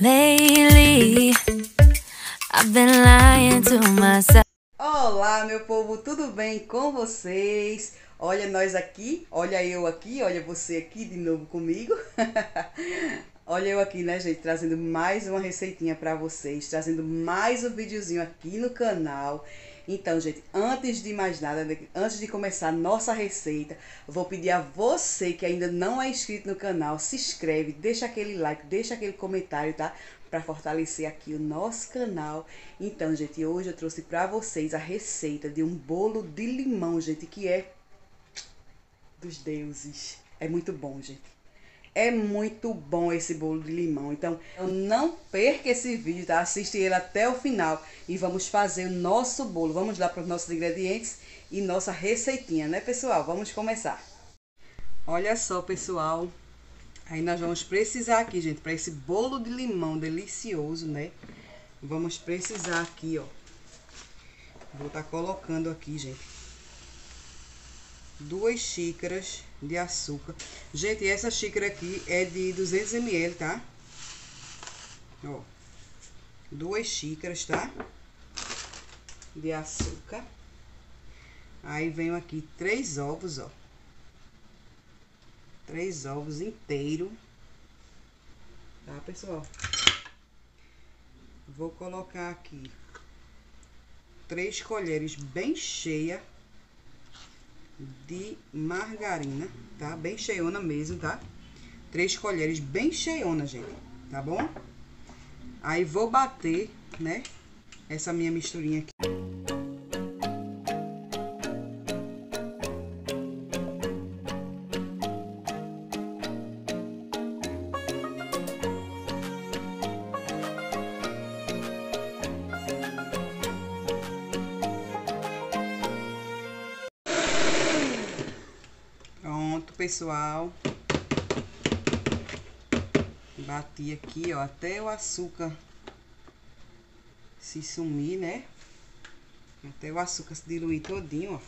Lately, I've been lying to myself. Olá, meu povo, tudo bem com vocês? Olha nós aqui, olha eu aqui, olha você aqui de novo comigo. olha eu aqui, né, gente, trazendo mais uma receitinha para vocês, trazendo mais um videozinho aqui no canal. Então, gente, antes de mais nada, antes de começar nossa receita, vou pedir a você que ainda não é inscrito no canal, se inscreve, deixa aquele like, deixa aquele comentário, tá? Para fortalecer aqui o nosso canal. Então, gente, hoje eu trouxe para vocês a receita de um bolo de limão, gente, que é dos deuses. É muito bom, gente. É muito bom esse bolo de limão. Então, não perca esse vídeo, tá? Assiste ele até o final e vamos fazer o nosso bolo. Vamos lá para os nossos ingredientes e nossa receitinha, né, pessoal? Vamos começar. Olha só, pessoal. Aí nós vamos precisar aqui, gente, para esse bolo de limão delicioso, né? Vamos precisar aqui, ó. Vou estar tá colocando aqui, gente duas xícaras de açúcar. Gente, essa xícara aqui é de 200 ml, tá? Ó, duas xícaras, tá? De açúcar. Aí venho aqui três ovos, ó. Três ovos inteiro. Tá, pessoal? Vou colocar aqui três colheres bem cheia de margarina, tá? Bem cheiona mesmo, tá? Três colheres bem cheiona, gente, tá bom? Aí vou bater, né? Essa minha misturinha aqui. Pessoal. Bati aqui, ó, até o açúcar se sumir, né? Até o açúcar se diluir todinho, ó.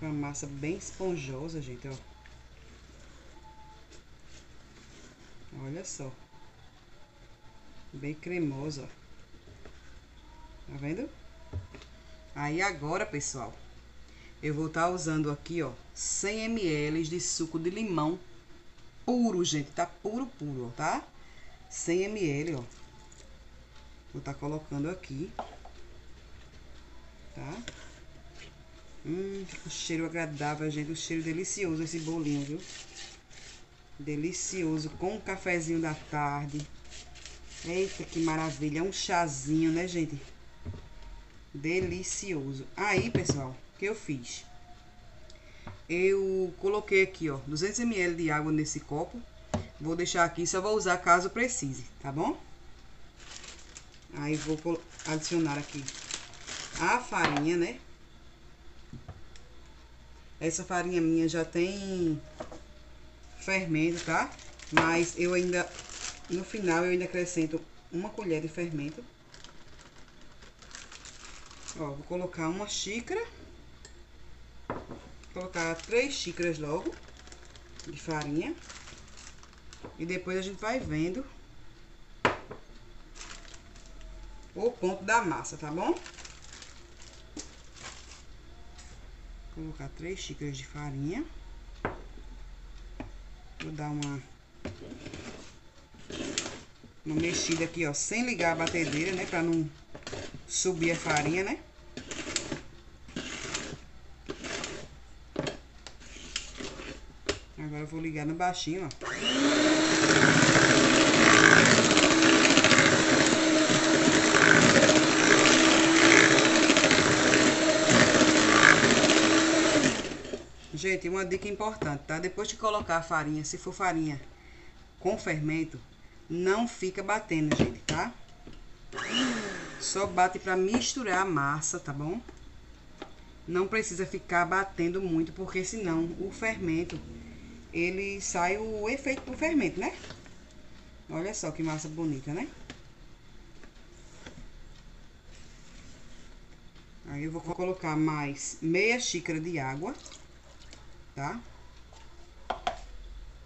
Com a massa bem esponjosa, gente, ó. Olha só. Bem cremoso, ó. Tá vendo? Aí agora, pessoal, eu vou estar tá usando aqui, ó, 100 ml de suco de limão puro, gente, tá puro, puro, ó, tá? 100 ml, ó. Vou estar tá colocando aqui, tá? Hum, o cheiro agradável, gente, o cheiro delicioso esse bolinho, viu? Delicioso, com um cafezinho da tarde. Eita, que maravilha, um chazinho, né, gente? Delicioso. Aí, pessoal, que eu fiz? Eu coloquei aqui, ó, 200 ml de água nesse copo. Vou deixar aqui, só vou usar caso precise, tá bom? Aí vou adicionar aqui a farinha, né? Essa farinha minha já tem fermento, tá? Mas eu ainda, no final, eu ainda acrescento uma colher de fermento. Ó, vou colocar uma xícara colocar três xícaras logo de farinha. E depois a gente vai vendo o ponto da massa, tá bom? Vou colocar três xícaras de farinha. Vou dar uma uma mexida aqui, ó, sem ligar a batedeira, né, pra não subir a farinha, né? No baixinho, ó. Gente, uma dica importante, tá? Depois de colocar a farinha, se for farinha com fermento, não fica batendo, gente, tá? Só bate pra misturar a massa, tá bom? Não precisa ficar batendo muito, porque senão o fermento ele sai o efeito do fermento, né? Olha só que massa bonita, né? Aí eu vou colocar mais meia xícara de água. tá?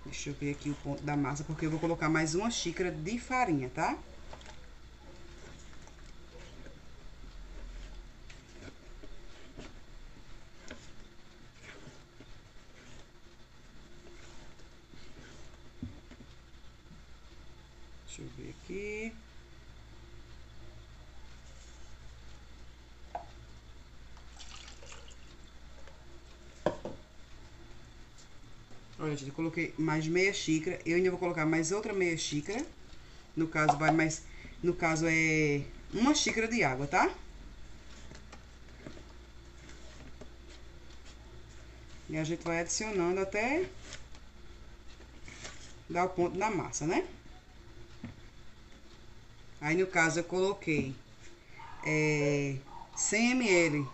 Deixa eu ver aqui o ponto da massa, porque eu vou colocar mais uma xícara de farinha, tá? Deixa eu ver aqui. Olha, gente, eu coloquei mais meia xícara. Eu ainda vou colocar mais outra meia xícara. No caso, vai mais... No caso, é uma xícara de água, tá? E a gente vai adicionando até dar o ponto da massa, né? Aí, no caso, eu coloquei é, 100 ml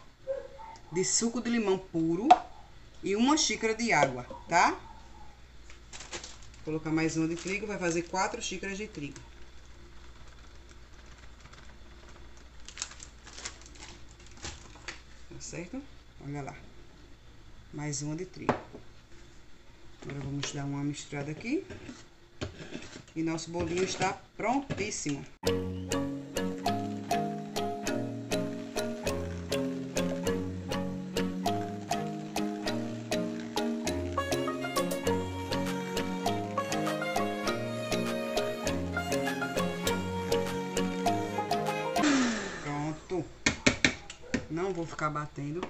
de suco de limão puro e uma xícara de água, tá? Colocar mais uma de trigo, vai fazer quatro xícaras de trigo. Tá certo? Olha lá. Mais uma de trigo. Agora vamos dar uma misturada aqui. E nosso bolinho está prontíssimo. Pronto. Não vou ficar batendo.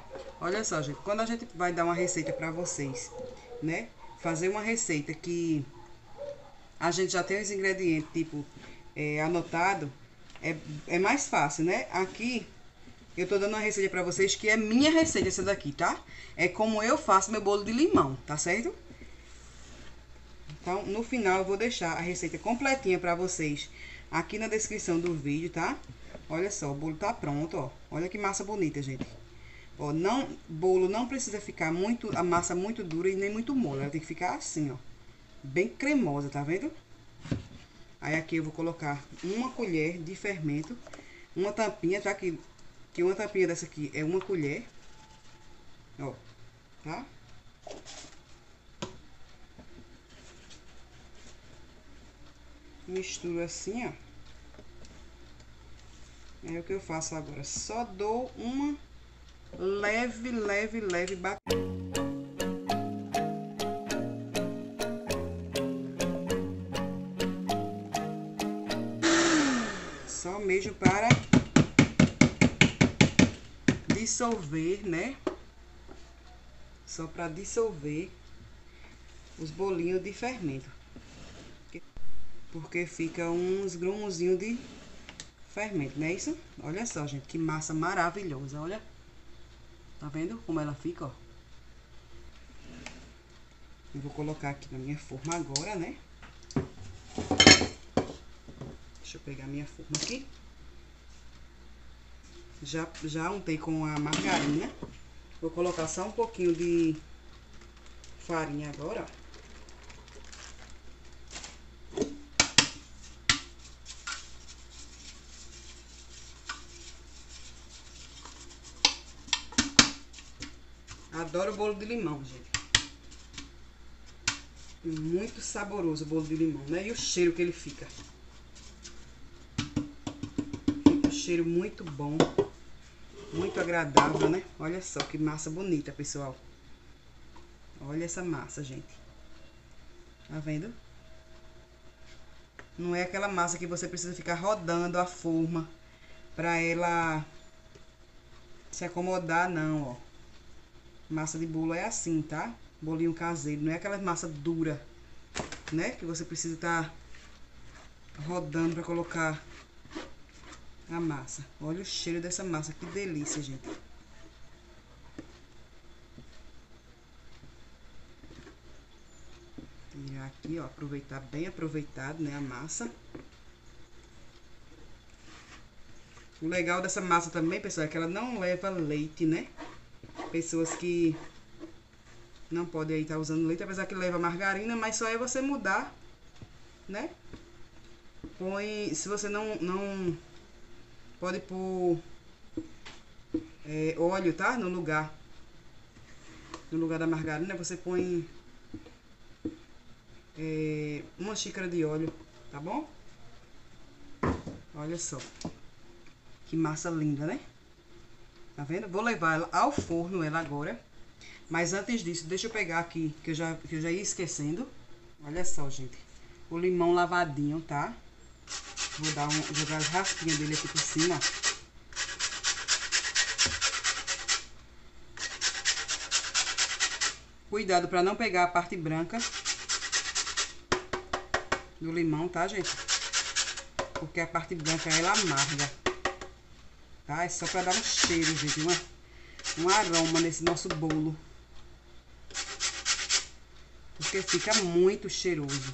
Olha só, gente. Quando a gente vai dar uma receita pra vocês, né? Fazer uma receita que a gente já tem os ingredientes, tipo, é, anotado, é, é mais fácil, né? Aqui, eu tô dando uma receita pra vocês que é minha receita essa daqui, tá? É como eu faço meu bolo de limão, tá certo? Então, no final, eu vou deixar a receita completinha pra vocês aqui na descrição do vídeo, tá? Olha só, o bolo tá pronto, ó. Olha que massa bonita, gente. Ó, não, bolo não precisa ficar muito, a massa muito dura e nem muito mole. Ela tem que ficar assim, ó. Bem cremosa, tá vendo? Aí aqui eu vou colocar uma colher de fermento. Uma tampinha, já que, que uma tampinha dessa aqui é uma colher. Ó, tá? Misturo assim, ó. É o que eu faço agora. Só dou uma leve, leve, leve batida. Mesmo para dissolver, né? Só para dissolver os bolinhos de fermento. Porque fica uns grumos de fermento, não é isso? Olha só, gente, que massa maravilhosa, olha. Tá vendo como ela fica, ó? Eu vou colocar aqui na minha forma agora, né? Deixa eu pegar minha forma aqui. Já, já untei com a margarina. Vou colocar só um pouquinho de farinha agora. Adoro bolo de limão, gente. Muito saboroso o bolo de limão, né? E o cheiro que ele fica. Fica um cheiro muito bom. Muito agradável, né? Olha só que massa bonita, pessoal. Olha essa massa, gente. Tá vendo? Não é aquela massa que você precisa ficar rodando a forma pra ela se acomodar, não, ó. Massa de bolo é assim, tá? Bolinho caseiro, não é aquela massa dura, né? Que você precisa estar tá rodando pra colocar a massa. Olha o cheiro dessa massa, que delícia, gente. Tirar aqui, ó, aproveitar bem aproveitado, né, a massa. O legal dessa massa também, pessoal, é que ela não leva leite, né? pessoas que não podem aí estar tá usando leite, apesar que leva margarina, mas só é você mudar, né? Põe, se você não, não pode pôr é, óleo, tá? No lugar. no lugar da margarina, você põe é, uma xícara de óleo, tá bom? Olha só. Que massa linda, né? Tá vendo? Vou levar ela ao forno ela agora. Mas antes disso, deixa eu pegar aqui, que eu já, que eu já ia esquecendo. Olha só, gente. O limão lavadinho, tá? Vou dar um, jogar as raspinhas dele aqui por cima, ó. Cuidado para não pegar a parte branca do limão, tá, gente? Porque a parte branca, ela amarga. Tá? É só para dar um cheiro, gente. Uma, um aroma nesse nosso bolo. Porque fica muito cheiroso.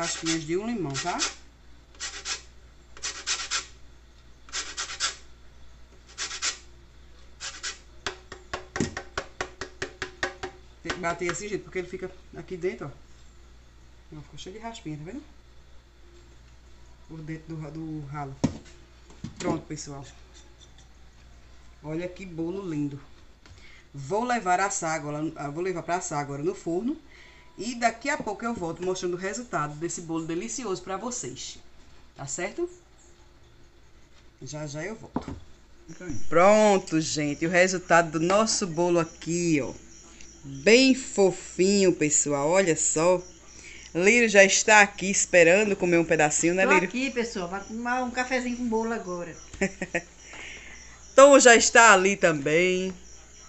Tá vendo? As raspinhas de um limão, tá? Tem que bater assim, gente, porque ele fica aqui dentro, ó. Ficou cheio de raspinha, tá vendo? Por dentro do, do ralo. Pronto, pessoal. Olha que bolo lindo. Vou levar assar agora, ah, vou levar para assar agora no forno. E daqui a pouco eu volto mostrando o resultado desse bolo delicioso para vocês. Tá certo? Já já eu volto. Pronto, gente. O resultado do nosso bolo aqui, ó. Bem fofinho, pessoal. Olha só. Lírio já está aqui esperando comer um pedacinho, né, Tô Lírio? aqui, pessoal. Vai tomar um cafezinho com bolo agora. Tom já está ali também.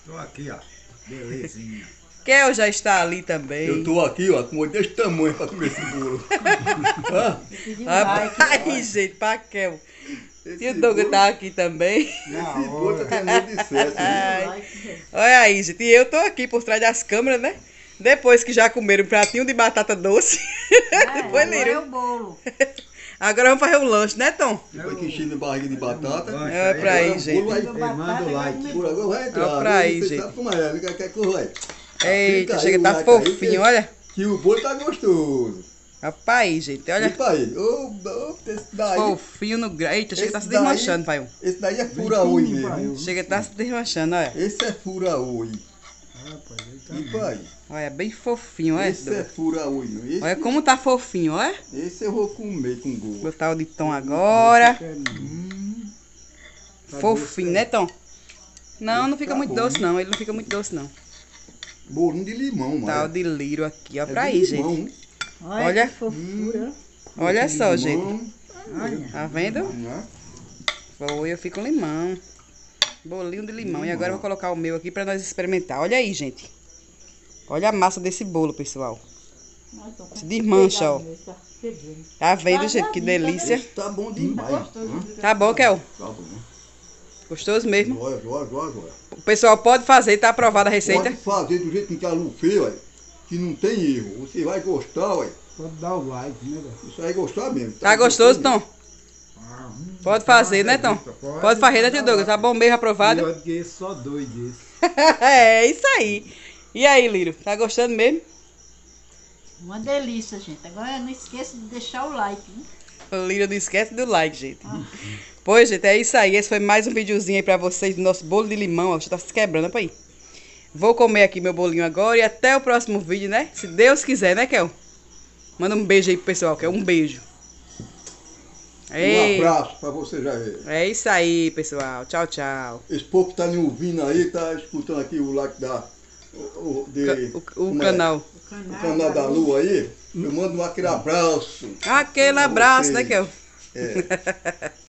Tô aqui, ó. Belezinha. Kel já está ali também. Eu tô aqui, ó, com olho desse tamanho pra comer esse bolo. Like. Rapaz, gente, pra Kel. Esse E o Douglas bolo- tá aqui também. Esse bolo tá de sucesso. Ai. like. Olha aí, gente. E eu tô aqui por trás das câmeras, né? Depois que já comeram um pratinho de batata doce. É, Foi, agora é o bolo. Agora vamos fazer o lanche, né, Tom? Depois que enchendo barriga de batata. É pra aí, gente. batata, o comer agora vai entrar. É pra aí, gente. sabe como é, quer, quer que eu vai. Eita, chega, tá aí, fofinho, olha. Que o bolo tá gostoso. Rapaz, gente, Olha pra aí. Ô, ô, esse daí. Fofinho no gra... Eita, chega, tá se desmanchando, pai. Esse daí é fura-oi mesmo. Chega, tá se desmanchando, olha. Esse é fura-oi. E pai, Olha, bem fofinho, olha. esse é não. Esse, Olha como tá fofinho, olha. esse eu vou comer com gosto. Botar o de Tom agora. Fofinho, né, Tom? Não, não fica Tá muito bom, doce, não. Ele não fica muito doce, não. Bolinho de limão, mano. Tá o de lírio aqui, ó, É pra aí, gente. limão. Olha, Olha. que fofura. Olha De só, gente. limão, Olha. Tá vendo? né? Foi, eu fico com limão. Bolinho de limão. E agora eu vou colocar o meu aqui pra nós experimentar. Olha aí, gente. Olha a massa desse bolo, pessoal. Se desmancha, ó. Tá vendo, gente? Que delícia. Esse tá bom demais. hã? Tá bom, Kel? Tá bom. Gostoso mesmo. O pessoal pode fazer, tá aprovada a receita. Pode fazer do jeito que Lu fez, ué, que não tem erro. Você vai gostar, ué. Pode dar o like, né, velho? Você vai gostar mesmo. Tá gostoso, mesmo. Tom? Pode fazer, né, Tom? Pode fazer, né, tio Douglas? Tá bom mesmo, aprovado? Pior do que esse, só dois desses. é, isso aí. E aí, Lírio? Tá gostando mesmo? Uma delícia, gente. Agora não esqueça de deixar o like. Hein? Lírio não esquece do like, gente. Pois, gente, é isso aí. Esse foi mais um videozinho aí pra vocês do nosso bolo de limão. Ó, já tá se quebrando, pra aí. Vou comer aqui meu bolinho agora e até o próximo vídeo, né? Se Deus quiser, né, Kel? Manda um beijo aí pro pessoal, Kel. Um beijo. Um Ei, abraço pra você, Jair. é isso aí, pessoal. Tchau, tchau. Esse povo que tá me ouvindo aí, tá escutando aqui o like da. O, de, O, o é? canal. O canal da Lu aí. Eu mando aquele abraço. Aquele abraço, né. Kel? É.